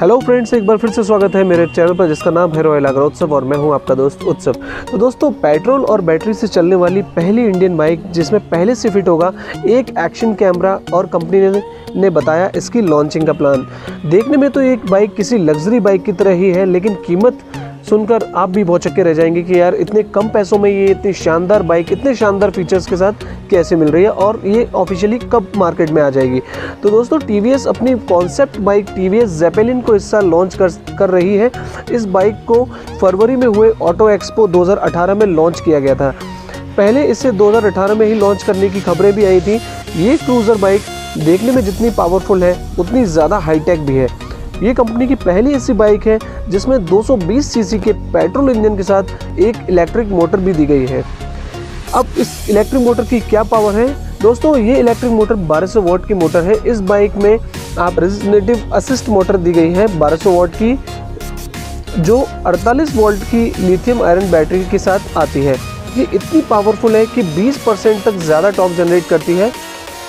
Hello friends एक बार फिर से स्वागत है मेरे चैनल पर जिसका नाम है रॉयल अग्रोत्सव और मैं हूँ आपका दोस्त उत्सव तो दोस्तों, पेट्रोल और बैटरी से चलने वाली पहली इंडियन बाइक जिसमें पहले से फिट होगा एक एक्शन कैमरा और कंपनी ने ने बताया इसकी लॉन्चिंग का प्लान देखने में तो एक बाइक किसी लग्जरी बाइक की तरह ही है, लेकिन कीमत सुनकर आप भी बहुत चक्के रह जाएँगे कि यार इतने कम पैसों में ये इतनी शानदार बाइक इतने शानदार फीचर्स के साथ कैसे मिल रही है और ये ऑफिशियली कब मार्केट में आ जाएगी? तो दोस्तों टीवीएस अपनी कॉन्सेप्ट बाइक टी वी को इस साल लॉन्च कर कर रही है। इस बाइक को फरवरी में हुए ऑटो एक्सपो 2018 में लॉन्च किया गया था। पहले इसे 2018 में ही लॉन्च करने की खबरें भी आई थी। ये क्रूज़र बाइक देखने में जितनी पावरफुल है, उतनी ज़्यादा हाईटेक भी है। ये कंपनी की पहली ऐसी बाइक है, जिसमें 220 सीसी के पेट्रोल इंजन के साथ एक इलेक्ट्रिक मोटर भी दी गई है। अब इस इलेक्ट्रिक मोटर की क्या पावर है? दोस्तों, ये इलेक्ट्रिक मोटर 1200 वॉट की मोटर है। इस बाइक में आप रेजिनेटिव असिस्ट मोटर दी गई है 1200 वॉट की, जो 48 वोल्ट की लिथियम आयरन बैटरी के साथ आती है। ये इतनी पावरफुल है कि 20 परसेंट तक ज़्यादा टॉप जनरेट करती है।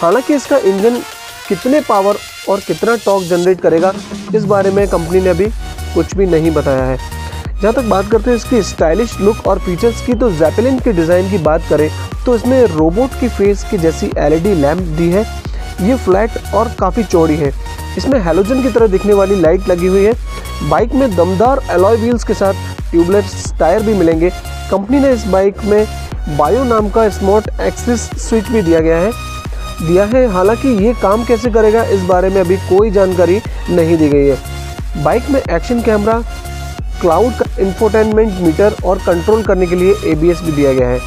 हालाँकि इसका इंजन कितने पावर और कितना टॉक जनरेट करेगा, इस बारे में कंपनी ने अभी कुछ भी नहीं बताया है। जहाँ तक बात करते हैं इसकी स्टाइलिश लुक और फीचर्स की तो जैपलिन के डिज़ाइन की बात करें तो इसमें रोबोट की फेस की जैसी एलईडी लैम्प दी है। ये फ्लैट और काफ़ी चौड़ी है। इसमें हेलोजन की तरह दिखने वाली लाइट लगी हुई है। बाइक में दमदार एलॉय व्हील्स के साथ ट्यूबलेस टायर भी मिलेंगे। कंपनी ने इस बाइक में बायो नाम का स्मार्ट एक्सिस स्विच भी दिया गया है। दिया है। हालाँकि ये काम कैसे करेगा, इस बारे में अभी कोई जानकारी नहीं दी गई है। बाइक में एक्शन कैमरा, क्लाउड का इंफोटेनमेंट मीटर और कंट्रोल करने के लिए एबीएस भी दिया गया है।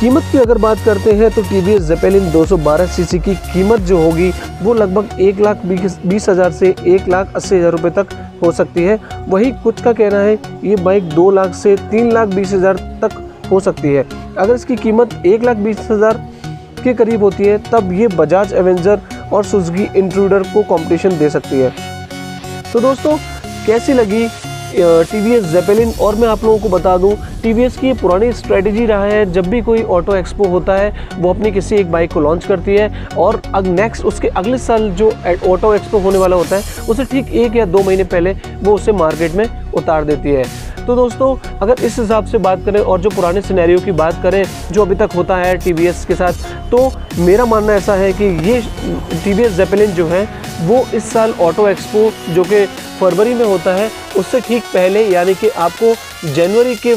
कीमत की अगर बात करते हैं तो टी वी एस जेपेलिन दो सीसी की कीमत जो होगी, वो लगभग एक लाख बीस हज़ार से एक लाख अस्सी हज़ार रुपये तक हो सकती है। वही कुछ का कहना है, ये बाइक दो लाख से तीन लाख बीस हज़ार तक हो सकती है। अगर इसकी कीमत एक लाख बीस हज़ार के करीब होती है, तब ये बजाज एवेंजर और सुजुकी इंट्रूडर को कंपटीशन दे सकती है। तो दोस्तों, कैसी लगी टी वी एस जेपेलिन और मैं आप लोगों को बता दूँ टी वी एस की पुरानी स्ट्रेटजी रहा है, जब भी कोई ऑटो एक्सपो होता है, वो अपनी किसी एक बाइक को लॉन्च करती है, और अग नेक्स्ट उसके अगले साल जो ऑटो एक्सपो होने वाला होता है, उसे ठीक एक या दो महीने पहले वो उसे मार्केट में उतार देती है। तो दोस्तों, अगर इस हिसाब से बात करें और जो पुराने सिनेरियो की बात करें, जो अभी तक होता है टीवीएस के साथ तो मेरा मानना ऐसा है कि ये टी वी जो है, वो इस साल ऑटो एक्सपो जो कि फरवरी में होता है, उससे ठीक पहले, यानी कि आपको जनवरी के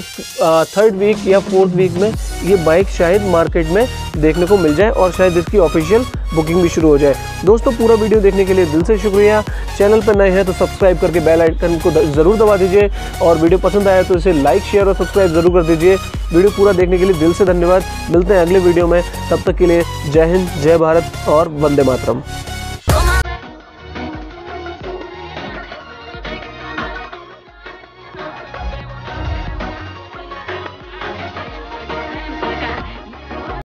थर्ड वीक या फोर्थ वीक में ये बाइक शायद मार्केट में देखने को मिल जाए और शायद इसकी ऑफिशियल बुकिंग भी शुरू हो जाए। दोस्तों, पूरा वीडियो देखने के लिए दिल से शुक्रिया। चैनल पर नए हैं तो सब्सक्राइब करके बेल आइकन को ज़रूर दबा दीजिए और वीडियो पसंद आया तो इसे लाइक, शेयर और सब्सक्राइब ज़रूर कर दीजिए। वीडियो पूरा देखने के लिए दिल से धन्यवाद। मिलते हैं अगले वीडियो में। तब तक के लिए जय हिंद, जय भारत और वंदे मातरम।